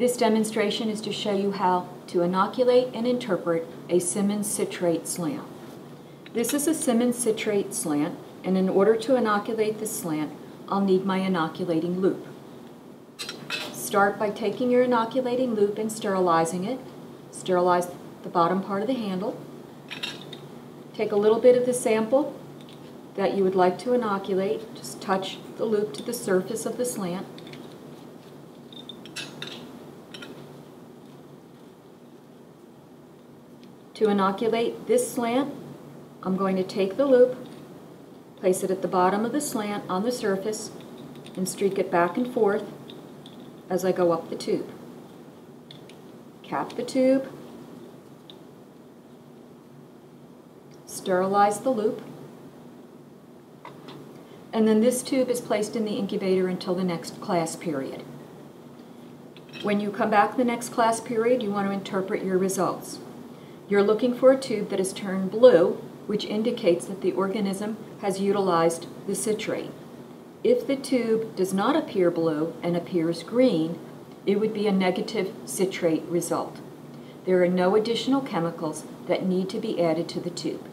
This demonstration is to show you how to inoculate and interpret a Simmons citrate slant. This is a Simmons citrate slant, and in order to inoculate the slant, I'll need my inoculating loop. Start by taking your inoculating loop and sterilizing it. Sterilize the bottom part of the handle. Take a little bit of the sample that you would like to inoculate. Just touch the loop to the surface of the slant. To inoculate this slant, I'm going to take the loop, place it at the bottom of the slant on the surface, and streak it back and forth as I go up the tube. Cap the tube, sterilize the loop, and then this tube is placed in the incubator until the next class period. When you come back the next class period, you want to interpret your results. You're looking for a tube that has turned blue, which indicates that the organism has utilized the citrate. If the tube does not appear blue and appears green, it would be a negative citrate result. There are no additional chemicals that need to be added to the tube.